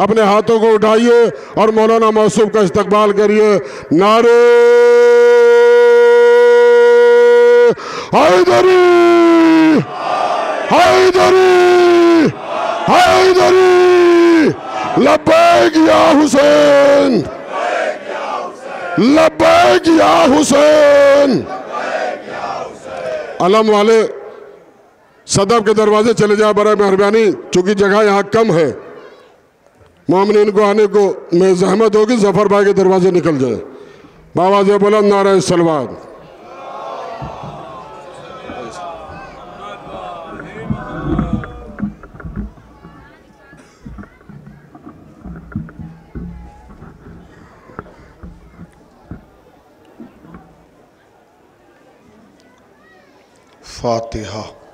अपने हाथों को उठाइए और मौलाना मौसूफ का इस्तकबाल करिए। नारे हैदरी हैदरी हैदरी, लब्बैक या हुसैन, लब्बैक या हुसैन। अलम वाले सदब के दरवाजे चले जाए बड़ा मेहरबानी, चूँकि जगह यहाँ कम है। मामलिन को आने को में जहमत होगी, ज़फ़र भाई के दरवाजे निकल जाए। बाबा जो बोला, नारायण सलवार। फातिहा।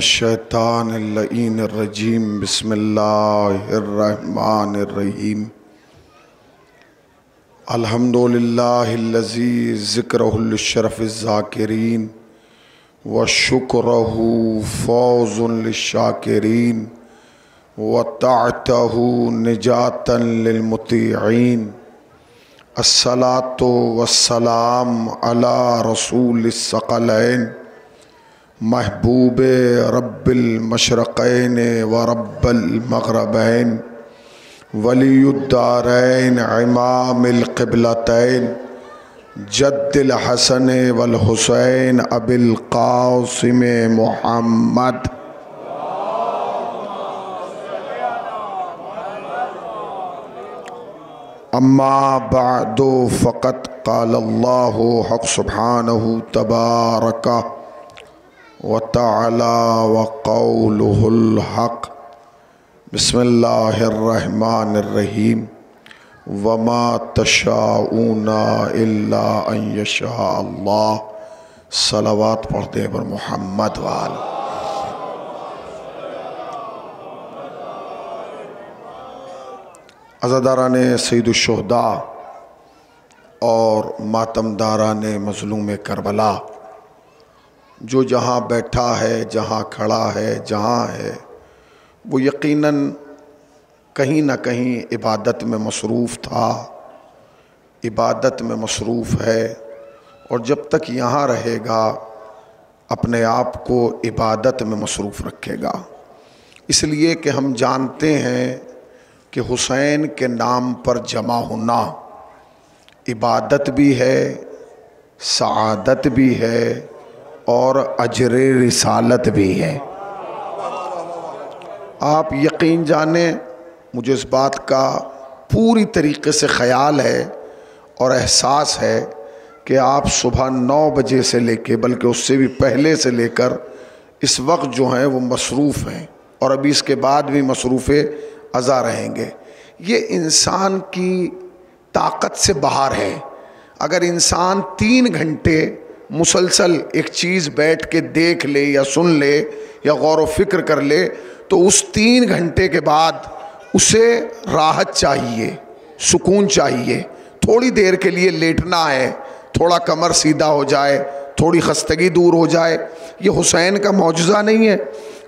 शैतानिर लईनिर रजीम। बिस्मिल्लाहिर रहमानिर रहीम अल्हम्दुलिल्लाहिल्लज़ी ज़िक्रुहुल शरफ़िज़ ज़ाकिरीन। व शुक्रहु फ़ौज़ुन लिश्शाकिरीन वतातहु निजातन ललमुतीन अस्सलातो वस्सलाम अला रसूल सकलैन। महबूब रब्बिल मशरक़ैन व रब्बल मगरबैन। वलीयुद्दारैन इमामिल क़िबलतैन। जद्दिल हसन वल हुसैन अबिल कासिम मुहम्मद। अम्मा बादो फ़कत काल्लाह हक सुबहानहु तबारक व ताला व कौलुल वमा तशाऊना अल्लाह। सलावत पढ़ते पर मोहम्मद वाल। अज़ादारा ने सईदुलशहदा और मातमदारा ने मजलूम करबला। जो जहाँ बैठा है, जहाँ खड़ा है, जहाँ है, वो यकीनन कहीं ना कहीं इबादत में मसरूफ़ था। इबादत में मसरूफ़ है और जब तक यहाँ रहेगा, अपने आप को इबादत में मसरूफ़ रखेगा। इसलिए कि हम जानते हैं कि हुसैन के नाम पर जमा होना इबादत भी है, सआदत भी है और अजर रिसालत भी है। आप यकीन जाने, मुझे इस बात का पूरी तरीके से ख्याल है और एहसास है कि आप सुबह नौ बजे से लेके, बल्कि उससे भी पहले से लेकर इस वक्त जो हैं, वो मसरूफ़ हैं। और अभी इसके बाद भी मसरूफ़ अज़ा रहेंगे। ये इंसान की ताकत से बाहर है। अगर इंसान तीन घंटे मुसलसल एक चीज़ बैठ के देख ले या सुन ले या गौर फ़िक्र कर ले तो उस तीन घंटे के बाद उसे राहत चाहिए, सुकून चाहिए। थोड़ी देर के लिए लेटना है, थोड़ा कमर सीधा हो जाए, थोड़ी खस्तगी दूर हो जाए। ये हुसैन का मौजज़ा नहीं है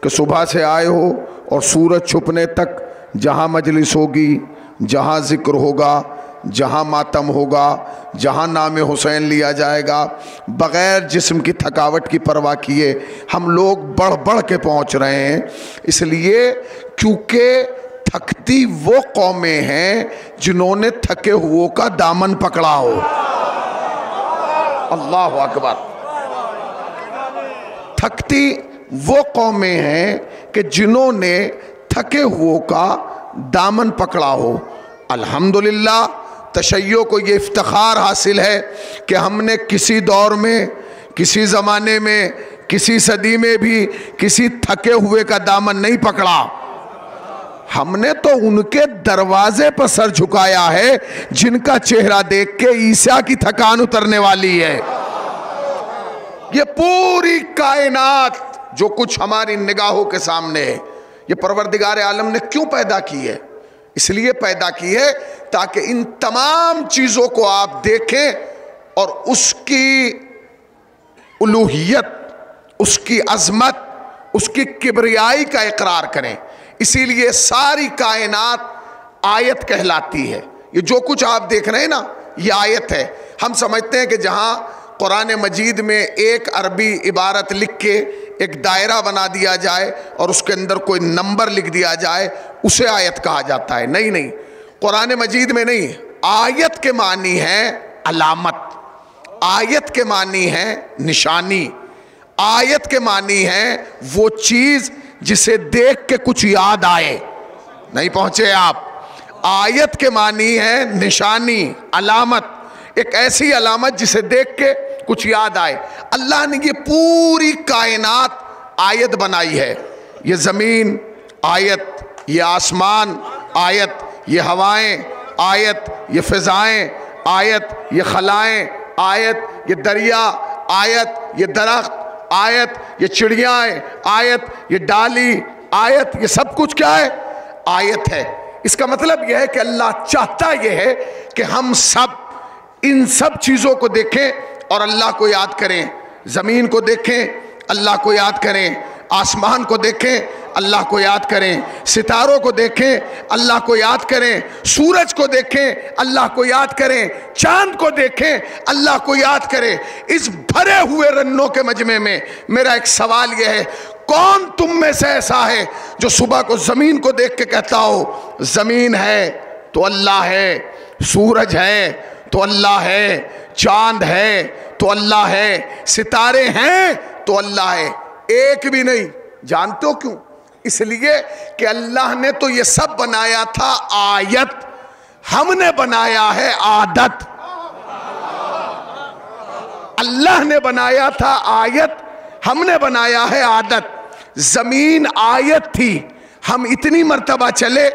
कि सुबह से आए हो और सूरज छुपने तक जहाँ मजलिस होगी, जहाँ ज़िक्र होगा, जहाँ मातम होगा, जहाँ नाम हुसैन लिया जाएगा, बग़ैर जिस्म की थकावट की परवाह किए हम लोग बढ़ बढ़ के पहुँच रहे हैं। इसलिए क्योंकि थकती वो कौमें हैं जिन्होंने थके हुओं का दामन पकड़ा हो। अल्लाह अकबर। थकती वो कौमें हैं कि जिन्होंने थके हुओं का दामन पकड़ा हो। अल्हम्दुलिल्लाह, तशैयों को ये इफ्तार हासिल है कि हमने किसी दौर में, किसी ज़माने में, किसी सदी में भी किसी थके हुए का दामन नहीं पकड़ा। हमने तो उनके दरवाजे पर सर झुकाया है, जिनका चेहरा देख के ईसा की थकान उतरने वाली है। ये पूरी कायनात जो कुछ हमारी निगाहों के सामने है ये परवरदिगार आलम ने क्यों पैदा की है? इसलिए पैदा की है ताकि इन तमाम चीज़ों को आप देखें और उसकी उलूहियत, उसकी अजमत, उसकी किबरियाई का इकरार करें। इसीलिए सारी कायनात आयत कहलाती है। ये जो कुछ आप देख रहे हैं ना, ये आयत है। हम समझते हैं कि जहाँ कुरान मजीद में एक अरबी इबारत लिख के एक दायरा बना दिया जाए और उसके अंदर कोई नंबर लिख दिया जाए, उसे आयत कहा जाता है। नहीं नहीं, कुरान मजीद में नहीं। आयत के मानी है अलामत, आयत के मानी है निशानी, आयत के मानी है वो चीज़ जिसे देख के कुछ याद आए। नहीं पहुँचे आप। आयत के मानी है निशानी, अलामत, एक ऐसी अलामत जिसे देख के कुछ याद आए। अल्लाह ने ये पूरी कायनात आयत बनाई है। ये ज़मीन, आयत, ये आसमान, आयत, ये हवाएँ, आयत, ये फ़िज़ाएँ, आयत, ये खलाएँ, आयत, ये दरिया, आयत, ये दरख्त, आयत, ये चिड़ियाएँ, आयत, ये डाली, आयत, ये सब कुछ क्या है? आयत है। इसका मतलब यह है कि अल्लाह चाहता यह है कि हम सब इन सब चीज़ों को देखें और अल्लाह को याद करें। ज़मीन को देखें, अल्लाह को याद करें। आसमान को देखें, अल्लाह को याद करें। सितारों को देखें, अल्लाह को याद करें। सूरज को देखें, अल्लाह को याद करें। चाँद को देखें, अल्लाह को याद करें। इस भरे हुए रन्नों के मजमे में मेरा एक सवाल यह है, कौन तुम में से ऐसा है जो सुबह को ज़मीन को देख के कहता हो, ज़मीन है तो अल्लाह है, सूरज है तो अल्लाह है चाँद है तो अल्लाह है, सितारे हैं तो अल्लाह है, एक भी नहीं। जानते हो क्यों? इसलिए कि अल्लाह ने तो ये सब बनाया था आयत। हमने बनाया है आदत। अल्लाह ने बनाया था आयत, हमने बनाया है आदत। ज़मीन आयत थी। हम इतनी मर्तबा चले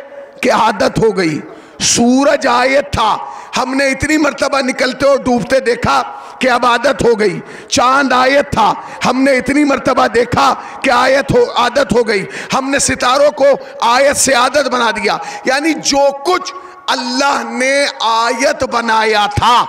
कि आदत हो गई। सूरज आयत था। हमने इतनी मरतबा निकलते और डूबते देखा कि अब आदत हो गई। चाँद आयत था। हमने इतनी मरतबा देखा कि आयत हो, आदत हो गई। हमने सितारों को आयत से आदत बना दिया। यानी जो कुछ अल्लाह ने आयत बनाया था,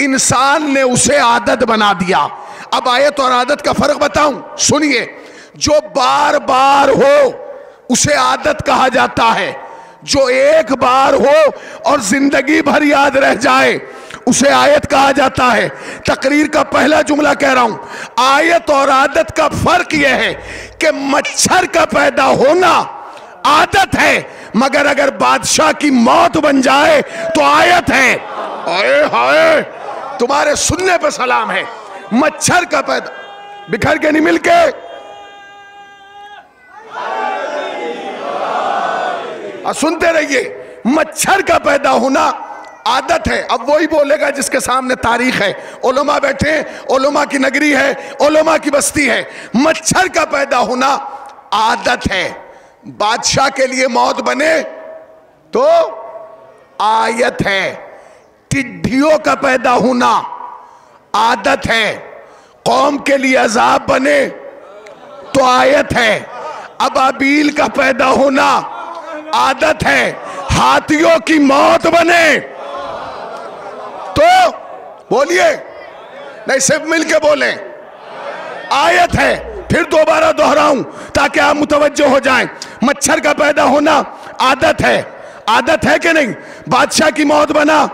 इंसान ने उसे आदत बना दिया। अब आयत और आदत का फ़र्क बताऊँ? सुनिए। जो बार बार हो, उसे आदत कहा जाता है। जो एक बार हो और ज़िंदगी भर याद रह जाए, उसे आयत कहा जाता है। तकरीर का पहला जुमला कह रहा हूँ, आयत और आदत का फ़र्क यह है कि मच्छर का पैदा होना आदत है, मगर अगर बादशाह की मौत बन जाए तो आयत है। आए हाय, तुम्हारे सुनने पे सलाम है। मच्छर का पैदा बिखर के नहीं मिलके। और सुनते रहिए, मच्छर का पैदा होना आदत है। अब वही बोलेगा जिसके सामने तारीख है। ओलमा बैठे ओलमा की नगरी है, ओलमा की बस्ती है। मच्छर का पैदा होना आदत है। बादशाह के लिए मौत बने तो आयत है। टिड्डियों का पैदा होना आदत है। कौम के लिए अजाब बने तो आयत है। अबाबील का पैदा होना आदत है। हाथियों की मौत बने। तो बोलिए, नहीं, सिर्फ़ मिलके बोले। आयत है, फिर दोबारा दोहराऊं, ताकि आप मुतवज्जो हो जाएँ। मच्छर का पैदा होना आदत है। आदत है कि नहीं? बादशाह की मौत बना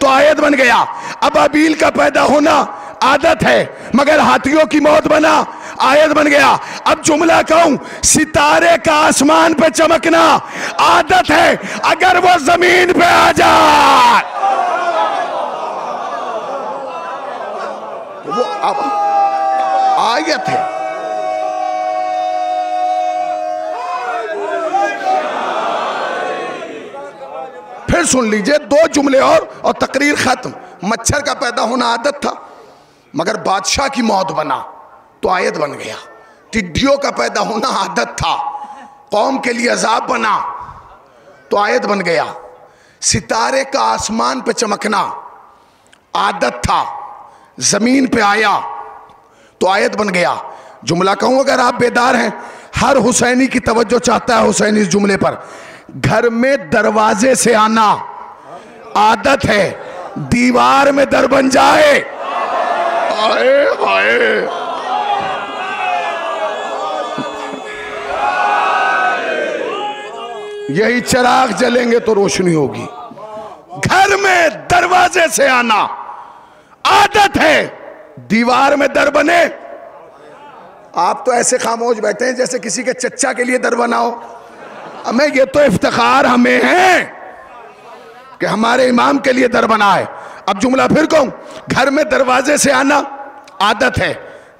तो आयत बन गया। अब अबील का पैदा होना आदत है, मगर हाथियों की मौत बना आयत बन गया। अब जुमला कहूँ, सितारे का आसमान पे चमकना आदत है, अगर वो ज़मीन पे आ जाए तो वो अब आयत है। फिर सुन लीजिए, दो जुमले और और तकरीर खत्म। मच्छर का पैदा होना आदत था, मगर बादशाह की मौत बना। तो आयत बन गया। टिड्डियों का पैदा होना आदत था। कौम के लिए अजाब बना। तो आयत बन गया। सितारे का आसमान पे चमकना आदत था। ज़मीन पे आया। तो आयत बन गया। जुमला कहूँ, अगर आप बेदार हैं, हर हुसैनी की तवज्जो चाहता है हुसैनी इस जुमले पर। घर में दरवाजे से आना आदत है। दीवार में दर बन जाए। आए आए। यही चिराग जलेंगे तो रोशनी होगी। घर में दरवाजे से आना आदत है। दीवार में दर बने। आप तो ऐसे खामोश बैठे हैं जैसे किसी के चच्चा के लिए दर बनाओ। हमें ये तो इफ्तार हमें है कि हमारे इमाम के लिए दर बनाए। अब जुमला फिर कहूँ, घर में दरवाजे से आना आदत है।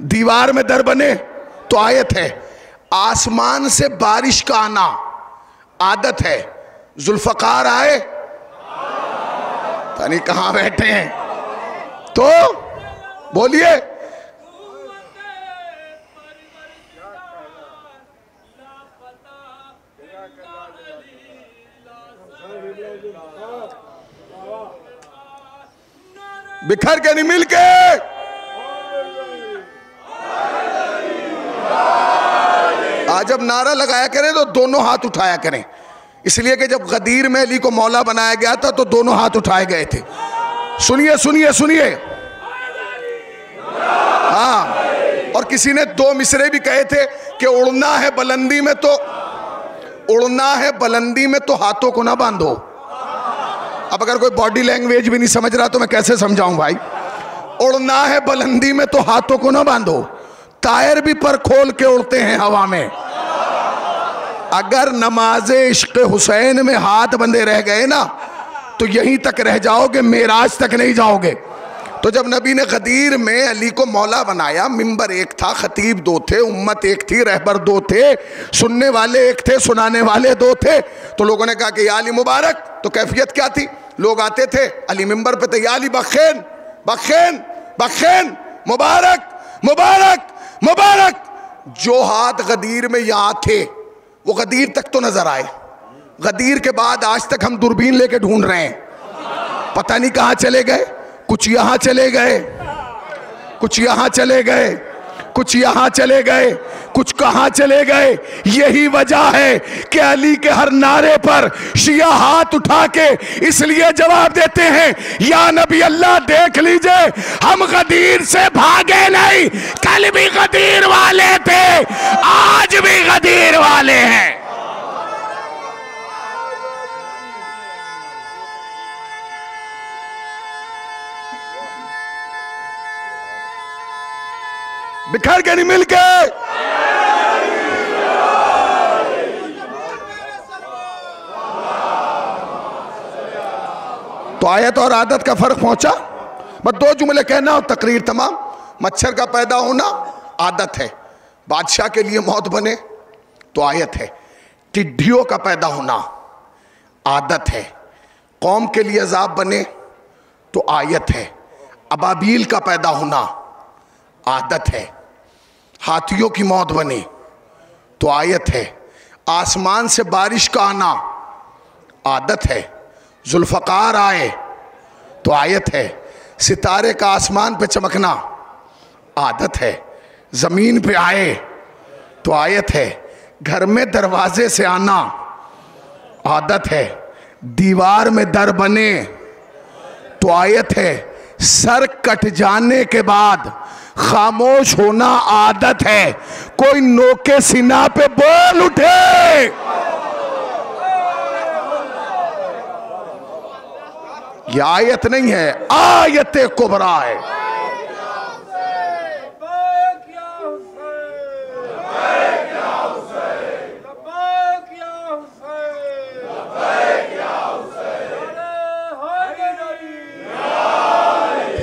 दीवार में दर बने तो आयत है। आसमान से बारिश का आना आदत है। जुल्फकार आए। नहीं कहाँ बैठे हैं। तो बोलिए। बिखर के नहीं मिलके। आज जब नारा लगाया करें तो दोनों हाथ उठाया करें। इसलिए कि जब गदीर में अली को मौला बनाया गया था तो दोनों हाथ उठाए गए थे। सुनिए सुनिए सुनिए। हाँ और किसी ने दो मिसरे भी कहे थे कि उड़ना है बुलंदी में तो उड़ना है बुलंदी में तो हाथों को ना बांधो। अब अगर कोई बॉडी लैंग्वेज भी नहीं समझ रहा तो मैं कैसे समझाऊं भाई? उड़ना है बुलंदी में तो हाथों को ना बांधो। टायर भी पर खोल के उड़ते हैं हवा में। अगर नमाज़ इश्क हुसैन में हाथ बंधे रह गए ना तो यहीं तक रह जाओगे, मेराज तक नहीं जाओगे। तो जब नबी ने खदीर में अली को मौला बनाया, मिंबर एक था, खतीब दो थे, उम्मत एक थी, रहबर दो थे, सुनने वाले एक थे, सुनाने वाले दो थे तो लोगों ने कहा कि या अली मुबारक तो कैफियत क्या थी? लोग आते थे, अली मिंबर पे थे या अली बखेन बखेन बखेन मुबारक मुबारक मुबारक। जो हाथ गदीर में यहाँ थे वो गदीर तक तो नज़र आए। गदीर के बाद आज तक हम दूरबीन लेके ढूंढ रहे हैं। पता नहीं कहाँ चले गए, कुछ यहाँ चले गए, कुछ यहाँ चले गए। कुछ यहाँ चले गए, कुछ कहाँ चले गए, यही वजह है कि अली के हर नारे पर शिया हाथ उठा के इसलिए जवाब देते हैं, या नबी अल्लाह, देख लीजिए, हम गदीर से भागे नहीं, कल भी गदीर वाले थे, आज भी गदीर वाले हैं। बिखर के नहीं मिल के तो आयत और आदत का फ़र्क पहुँचा। बस दो जुमले कहना और तकरीर तमाम। मच्छर का पैदा होना आदत है। बादशाह के लिए मौत बने तो आयत है। टिड्डियों का पैदा होना आदत है। कौम के लिए अजाब बने तो आयत है। अबाबील का पैदा होना आदत है। हाथियों की मौत बने। तो आयत है, आसमान से बारिश का आना आदत है, जुल्फकार आए। तो आयत है, सितारे का आसमान पे चमकना आदत है, ज़मीन पे आए। तो आयत है, घर में दरवाजे से आना आदत है, दीवार में दर बने। तो आयत है, सर कट जाने के बाद खामोश होना आदत है। कोई नोके सिना पे बोल उठे। आयत नहीं है, आयत कोबरा है।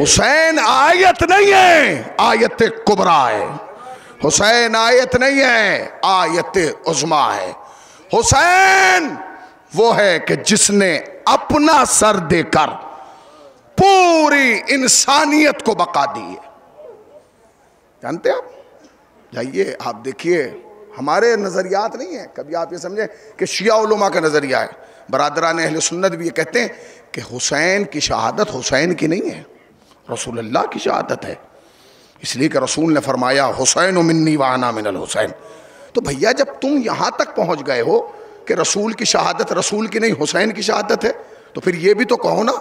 हुसैन आयत नहीं है, आयत कुबरा है। हुसैन आयत नहीं है, आयत उजमा है। हुसैन वो है कि जिसने अपना सर देकर पूरी इंसानियत को बका दी है। जानते आप? जाइए, आप देखिए, हमारे नज़रियात नहीं है। कभी आप ये समझें कि शिया का नज़रिया है। बरदरान अहल सुन्नत भी ये कहते हैं कि हुसैन की शहादत हुसैन की नहीं है। रसूल अल्लाह की शहादत है। इसलिए कि रसूल ने फरमाया, हुसैन मिन्नी वाना मिनल हुसैन। तो भैया, जब तुम यहाँ तक पहुँच गए हो कि रसूल की शहादत रसूल की नहीं, हुसैन की शहादत है तो फिर ये भी तो कहो ना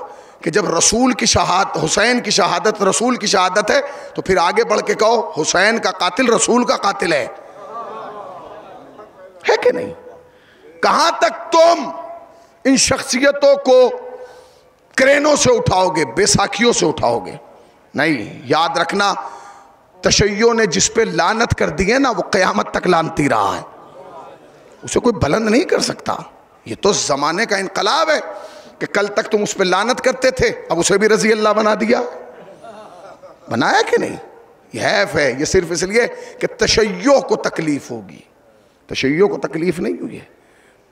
कि जब रसूल की शहादत, हुसैन की शहादत रसूल की शहादत है तो फिर आगे बढ़ के कहो, हुसैन का कातिल रसूल का कातिल है। है कि नहीं? कहाँ तक तुम इन शख्सियतों को क्रेनों से उठाओगे, बेसाखियों से उठाओगे। नहीं, याद रखना, तशैयों ने जिस पे लानत कर दी है ना, वो क़यामत तक लानती रहा है। उसे कोई बुलंद नहीं कर सकता। ये तो ज़माने का इनकलाब है कि कल तक तुम उस पर लानत करते थे, अब उसे भी रज़ी अल्लाह बना दिया। बनाया कि नहीं? यह हैफ है, ये सिर्फ़ इसलिए कि तशैयों को तकलीफ़ होगी। तशैयों को तकलीफ़ नहीं हुई है।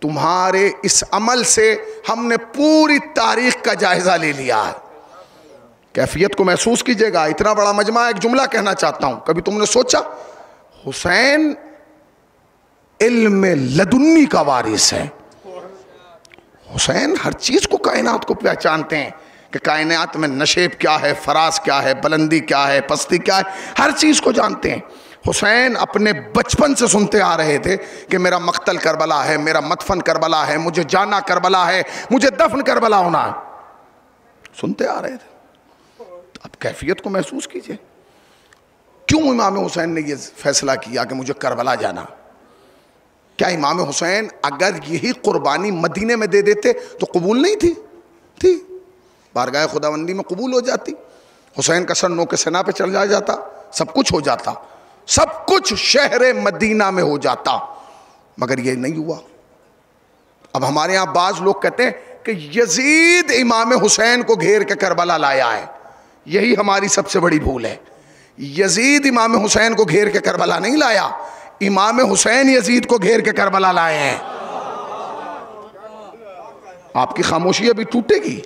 तुम्हारे इस अमल से हमने पूरी तारीख का जायजा ले लिया है। कैफियत को महसूस कीजिएगा, इतना बड़ा मजमा एक जुमला कहना चाहता हूँ। कभी तुमने सोचा, हुसैन इल्म लदुन्नी का वारिस है। हुसैन हर चीज़ को कायनात को पहचानते हैं कि कायनात में नशेब क्या है फराज क्या है, बुलंदी क्या है, पस्ती क्या है, हर चीज़ को जानते हैं। हुसैन अपने बचपन से सुनते आ रहे थे कि मेरा मख्तल करबला है, मेरा मतफन करबला है, मुझे जाना करबला है, मुझे दफन करबला होना है। सुनते आ रहे थे। तो अब कैफियत को महसूस कीजिए। क्यों इमाम हुसैन ने यह फैसला किया कि मुझे करबला जाना? क्या इमाम हुसैन अगर यही कुर्बानी मदीने में दे देते तो कबूल नहीं थी? थी। बारगाह खुदाबंदी में कबूल हो जाती। हुसैन का सर नो के सेना पे चल जाता, सब कुछ हो जाता। सब कुछ शहर मदीना में हो जाता। मगर ये नहीं हुआ। अब हमारे यहाँ बाज लोग कहते हैं कि यजीद इमाम हुसैन को घेर के करबला लाया है। यही हमारी सबसे बड़ी भूल है। यजीद इमाम हुसैन को घेर के करबला नहीं लाया। इमाम हुसैन यजीद को घेर के करबला लाए हैं। आपकी खामोशी अभी टूटेगी।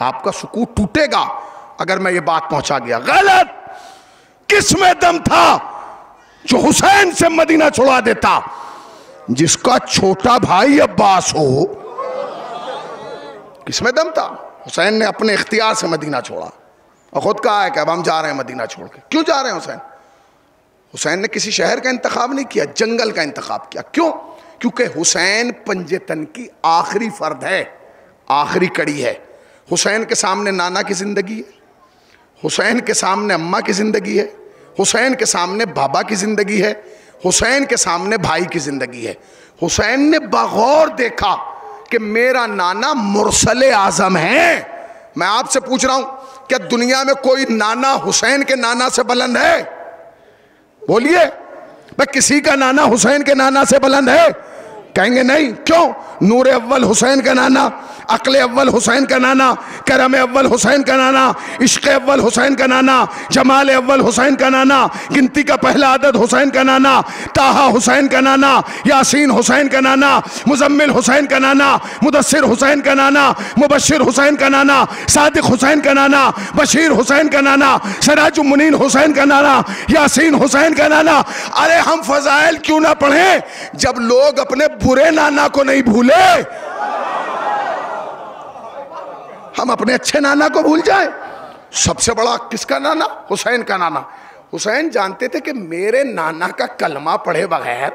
आपका सुकून टूटेगा। अगर मैं ये बात पहुँचा गया, गलत। किसमें दम था? जो हुसैन से मदीना छुड़ा देता, जिसका छोटा भाई अब्बास हो, किसमें दम था? हुसैन ने अपने इख्तियार से मदीना छोड़ा। और खुद कहा है कि अब हम जा रहे हैं मदीना छोड़ के। क्यों जा रहे हैं हुसैन? हुसैन ने किसी शहर का इंतखाब नहीं किया, जंगल का इंतखाब किया। क्यों? क्योंकि हुसैन पंजतन की आखिरी फर्द है, आखिरी कड़ी है। हुसैन के सामने नाना की ज़िंदगी है। हुसैन के सामने अम्मा की ज़िंदगी है। हुसैन के सामने बाबा की ज़िंदगी है, हुसैन के सामने भाई की ज़िंदगी है। हुसैन ने बगौर देखा कि मेरा नाना मुरसल आज़म है। मैं आपसे पूछ रहा हूँ, क्या दुनिया में कोई नाना हुसैन के नाना से बुलंद है? बोलिए भाई किसी का नाना हुसैन के नाना से बुलंद है? कहेंगे नहीं, क्यों? नूर अव्वल हुसैन का नाना अकल अव्वल हुसैन का नाना करम अव्वल हुसैन का नाना इश्क अव्वल हुसैन का नाना जमाल अव्वल हुसैन का नाना गिनती का पहला आदत हुसैन का नाना ताहा हुसैन का नाना यासीन हुसैन का नाना मुजम्मिल हुसैन का नाना मुदसर हुसैन का नाना मुबशर हुसैन का नाना सादिक हुसैन का नाना बशीर हुसैन का नाना सराज मुनीन हुसैन का नाना यासीन हुसैन का नाना अरे हम फजाइल क्यों ना पढ़े जब लोग अपने बुरे नाना को नहीं भूले हम अपने अच्छे नाना को भूल जाए। सबसे बड़ा किसका नाना? हुसैन का नाना। हुसैन जानते थे कि मेरे नाना का कलमा पढ़े बगैर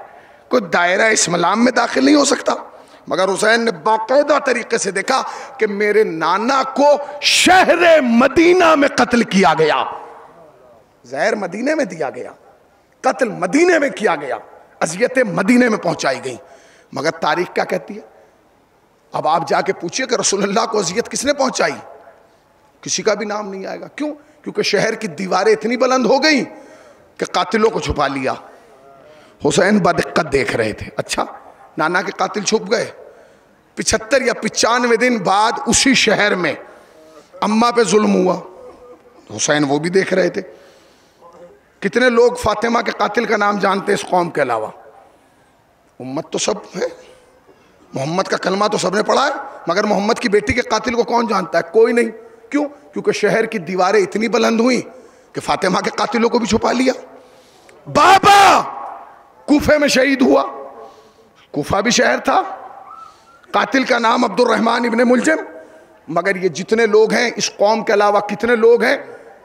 कोई दायरा इस्लाम में दाखिल नहीं हो सकता। मगर हुसैन ने बाकायदा तरीके से देखा कि मेरे नाना को शहर मदीना में कत्ल किया गया। जहर मदीने में दिया गया। कत्ल मदीने में किया गया। अजियतें मदीने में पहुंचाई गई। मगर तारीख क्या कहती है? अब आप जाके पूछिए कि रसोल्ला को अजियत किसने पहुंचाई? किसी का भी नाम नहीं आएगा। क्यों? क्योंकि शहर की दीवारें इतनी बुलंद हो गई कि कातिलों को छुपा लिया। हुसैन बदिक्कत देख रहे थे। अच्छा नाना के कातिल छुप गए। पिछहत्तर या पिचानवे दिन बाद उसी शहर में अम्मा पे जुल्म हुआ। हुसैन वो भी देख रहे थे। कितने लोग फातिमा के कातिल का नाम जानते इस कौम के अलावा? उम्मत तो सब है। मोहम्मद का कलमा तो सबने पढ़ा है, मगर मोहम्मद की बेटी के कातिल को कौन जानता है? कोई नहीं। क्यों? क्योंकि शहर की दीवारें इतनी बुलंद हुई कि फातिमा के कातिलों को भी छुपा लिया। बाबा! कूफे में शहीद हुआ। कूफा भी शहर था। कातिल का नाम अब्दुल रहमान इबन मुलजिम। मगर ये जितने लोग हैं, इस कौम के अलावा कितने लोग हैं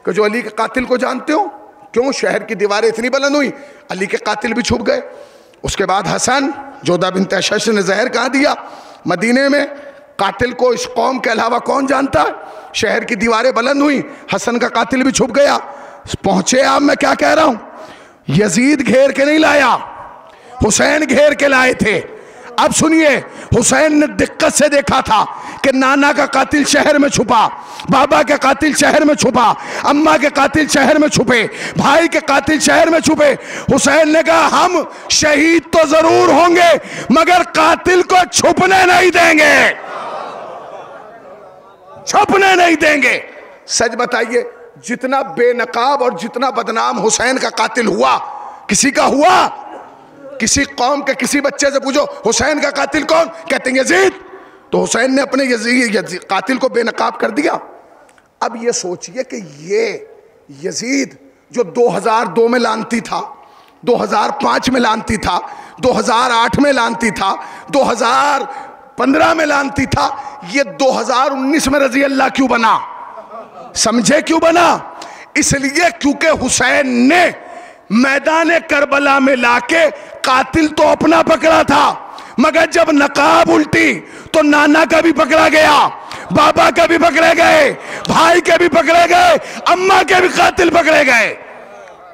कि जो अली के कातिल को जानते हो? क्यों? शहर की दीवारें इतनी बुलंद हुई, अली के कातिल भी छुप गए। उसके बाद हसन जोधा बिन तशश ने जहर कहा दिया। मदीने में कातिल को इस कौम के अलावा कौन जानता? शहर की दीवारें बुलंद हुई, हसन का कातिल भी छुप गया। पहुँचे आप, मैं क्या कह रहा हूँ? यजीद घेर के नहीं लाया, हुसैन घेर के लाए थे। अब सुनिए, हुसैन ने दिक्कत से देखा था कि नाना का कातिल शहर में छुपा, बाबा के कातिल शहर में छुपा, अम्मा के कातिल शहर में छुपे, भाई के कातिल शहर में छुपे। हुसैन ने कहा, हम शहीद तो ज़रूर होंगे, मगर कातिल को छुपने नहीं देंगे। छुपने नहीं देंगे। सच बताइए, जितना बेनकाब और जितना बदनाम हुसैन का कातिल हुआ, किसी का हुआ? किसी कौम के किसी बच्चे से पूछो हुसैन का कातिल कौन? कहते हैं यजीद। तो हुसैन ने अपने यजीद, यजीद कातिल को बेनकाब कर दिया। अब ये सोचिए कि ये यजीद जो 2002 में लानती था 2005 में लानती था 2008 में लानती था 2015 में लानती था ये 2019 में रज़ी अल्लाह क्यों बना? समझे क्यों बना? इसलिए क्योंकि हुसैन ने मैदान करबला में लाके कातिल तो अपना पकड़ा था, मगर जब नकाब उल्टी तो नाना का भी पकड़ा गया, बाबा का भी पकड़े गए, भाई के भी पकड़े गए, अम्मा के भी कातिल पकड़े गए।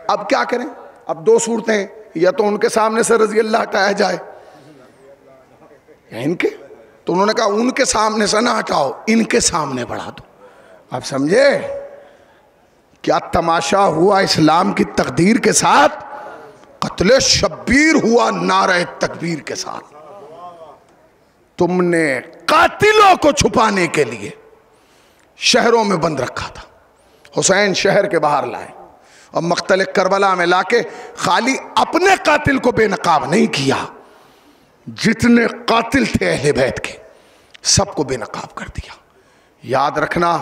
अब क्या करें? अब दो सूरतें या तो उनके सामने से रज़ी अल्लाह हटाया जाए। इनके? तो उन्होंने कहा, उनके सामने से ना हटाओ, इनके सामने बढ़ा दो। आप समझे? क्या तमाशा हुआ इस्लाम की तकदीर के साथ? कत्ल शब्बीर हुआ नारे तकबीर के साथ। तुमने कातिलों को छुपाने के लिए शहरों में बंद रखा था। हुसैन शहर के बाहर लाए और मख्तल करबला में लाके खाली अपने कातिल को बेनकाब नहीं किया, जितने कातिल थे अहले बैत के, सबको बेनकाब कर दिया। याद रखना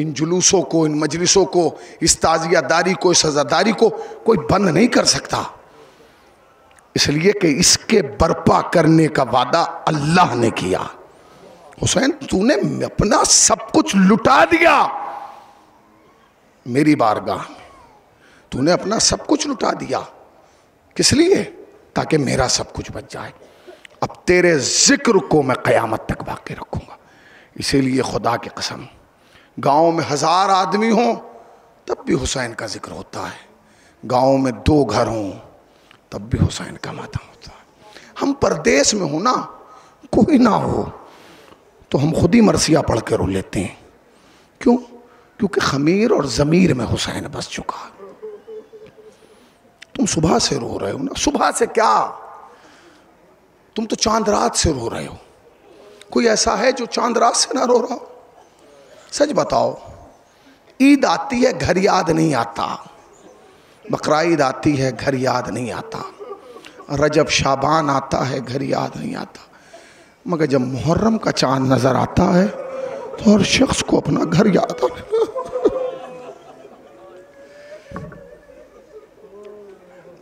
इन जुलूसों को, इन मजलिसों को, इस ताजियादारी को, इस सजादारी को कोई बंद नहीं कर सकता। इसलिए कि इसके बर्पा करने का वादा अल्लाह ने किया। हुसैन, तूने अपना सब कुछ लुटा दिया। मेरी बारगाह में तूने अपना सब कुछ लुटा दिया। किस लिए? ताकि मेरा सब कुछ बच जाए। अब तेरे ज़िक्र को मैं क़यामत तक बाकी रखूँगा। इसीलिए खुदा की कसम गाँव में हज़ार आदमी हों, तब भी हुसैन का ज़िक्र होता है। गाँव में दो घर हों, तब भी हुसैन का मातम होता है। हम परदेश में हो ना, कोई ना हो तो हम खुद ही मरसिया पढ़ के रो लेते हैं। क्यों? क्योंकि खमीर और ज़मीर में हुसैन बस चुका तुम सुबह से रो रहे हो ना? सुबह से क्या? तुम तो चाँद रात से रो रहे हो। कोई ऐसा है जो चाँद रात से ना रो रहा हो? सच बताओ, ईद आती है, घर याद नहीं आता। बकरा ईद आती है, घर याद नहीं आता। रजब शाबान आता है, घर याद नहीं आता। मगर जब मुहर्रम का चाँद नज़र आता है तो हर शख्स को अपना घर याद आता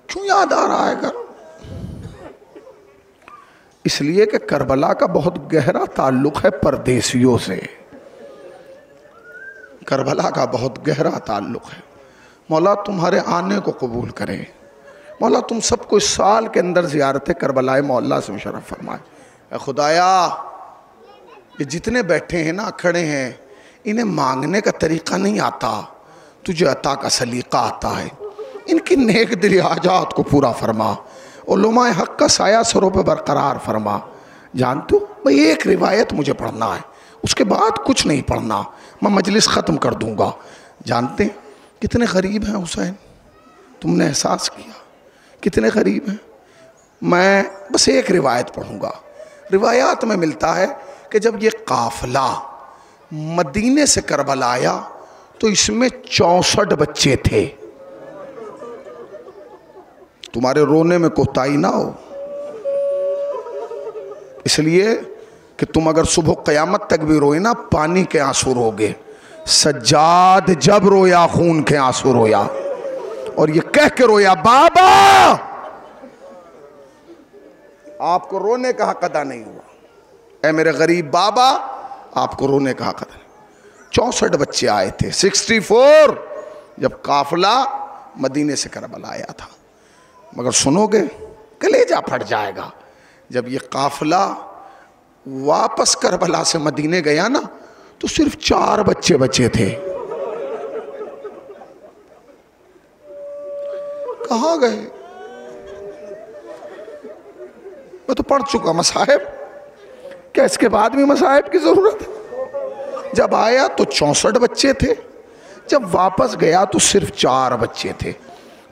क्यों याद आ रहा है घर? इसलिए कि करबला का बहुत गहरा ताल्लुक है परदेसियों से। करबला का बहुत गहरा ताल्लुक है। मौला तुम्हारे आने को कबूल करे। मौला तुम सबको इस साल के अंदर जियारत करबलाए, मौला से मुशरफ फरमाए। खुदाया, ये जितने बैठे हैं ना, खड़े हैं, इन्हें मांगने का तरीका नहीं आता। तुझे अता का सलीका आता है। इनकी नेक दिल आजात को पूरा फरमा। उलमा हक का साया सरों पर बरकरार फरमा। जानते हो भाई एक रिवायत मुझे पढ़ना है। उसके बाद कुछ नहीं पढ़ना। मैं मजलिस ख़त्म कर दूँगा। जानते हैं कितने गरीब हैं हुसैन? तुमने एहसास किया? कितने गरीब हैं? मैं बस एक रिवायत पढ़ूँगा। रिवायात में मिलता है कि जब ये काफिला मदीने से करबला आया तो इसमें चौंसठ बच्चे थे। तुम्हारे रोने में कोताही ना हो। इसलिए कि तुम अगर सुबह क़यामत तक भी रोए ना, पानी के आँसू रोगे। सज्जाद जब रोया, खून के आँसू रोया। और ये कह के रोया, बाबा! आपको रोने का हक अदा नहीं हुआ। ए मेरे गरीब बाबा, आपको रोने का हक अदा चौसठ बच्चे आए थे। सिक्सटी फोर, जब काफिला मदीने से करबला आया था। मगर सुनोगे, कलेजा फट जाएगा। जब ये काफिला वापस करबला से मदीने गया ना तो सिर्फ़ चार बच्चे बचे थे। कहा गए? मैं तो पढ़ चुका मसाहिब क्या इसके बाद भी मसाहिब की ज़रूरत है? जब आया तो चौसठ बच्चे थे, जब वापस गया तो सिर्फ़ चार बच्चे थे।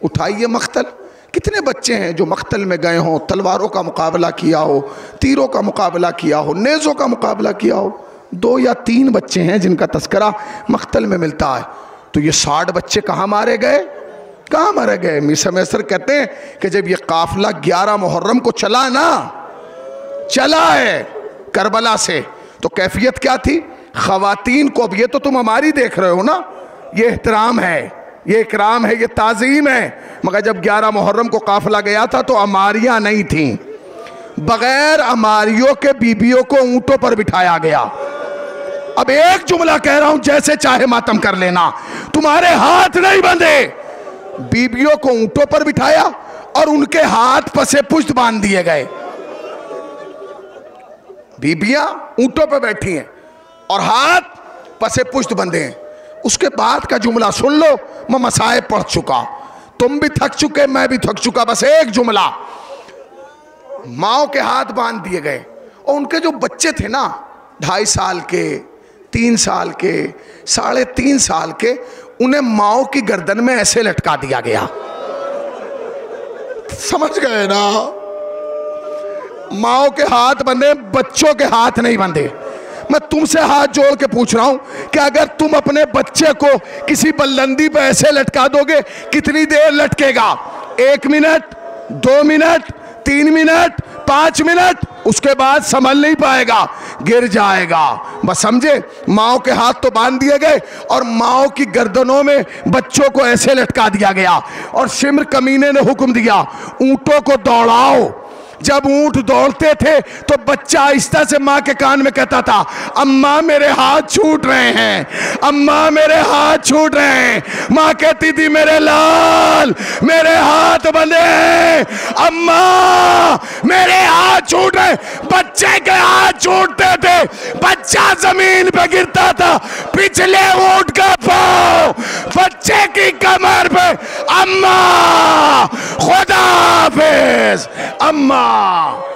उठाइए मख्तल। कितने बच्चे हैं जो मख्तल में गए हों, तलवारों का मुकाबला किया हो, तीरों का मुकाबला किया हो, नेज़ों का मुकाबला किया हो? दो या तीन बच्चे हैं जिनका तस्करा मख्तल में मिलता है। तो ये साठ बच्चे कहाँ मारे गए? कहाँ मारे गए? मीसा मैसर कहते हैं कि जब ये काफिला ग्यारह मुहर्रम को चला ना, चला है करबला से तो कैफियत क्या थी? खातन को अब ये तो तुम हमारी देख रहे हो ना, ये एहतराम है। ये इकराम है, ये ताजीम है। मगर जब ग्यारह मुहर्रम को काफिला गया था तो अमारियाँ नहीं थी। बगैर अमारियों के बीबियों को ऊंटों पर बिठाया गया। अब एक जुमला कह रहा हूँ, जैसे चाहे मातम कर लेना। तुम्हारे हाथ नहीं बंधे। बीबियों को ऊंटों पर बिठाया और उनके हाथ पसे पुष्ट बाँध दिए गए। बीबियाँ ऊंटों पर बैठी हैं और हाथ पसे पुष्ट बंधे हैं। उसके बाद का जुमला सुन लो, मैं मसाए पढ़ चुका। तुम भी थक चुके, मैं भी थक चुका, बस एक जुमला। माओ के हाथ बाँध दिए गए। और उनके जो बच्चे थे ना, ढाई साल के, तीन साल के, साढ़े तीन साल के, उन्हें माओ की गर्दन में ऐसे लटका दिया गया। समझ गए ना? माओ के हाथ बंधे, बच्चों के हाथ नहीं बंधे। मैं तुमसे हाथ जोड़ के पूछ रहा हूँ कि अगर तुम अपने बच्चे को किसी बल्लंदी पर ऐसे लटका दोगे, कितनी देर लटकेगा? एक मिनट, दो मिनट, तीन मिनट, पाँच मिनट, उसके बाद संभल नहीं पाएगा, गिर जाएगा। बस समझे? माओ के हाथ तो बाँध दिए गए और माओ की गर्दनों में बच्चों को ऐसे लटका दिया गया और सिमर कमीने ने हुक्म दिया, ऊंटों को दौड़ाओ। जब ऊँट दौड़ते थे तो बच्चा आहिस्ता से माँ के कान में कहता था, अम्मा, मेरे हाथ छूट रहे हैं। अम्मा, मेरे हाथ छूट रहे हैं। माँ कहती थी, मेरे लाल, मेरे हाथ बंधे हैं। अम्मा, मेरे हाथ छूट रहे बच्चे के हाथ छूटते थे। बच्चा ज़मीन पे गिरता था। पिछले ऊँट का पाव बच्चे की कमर पे। अम्मा, खुदा हाफिज। अम्मा Wow!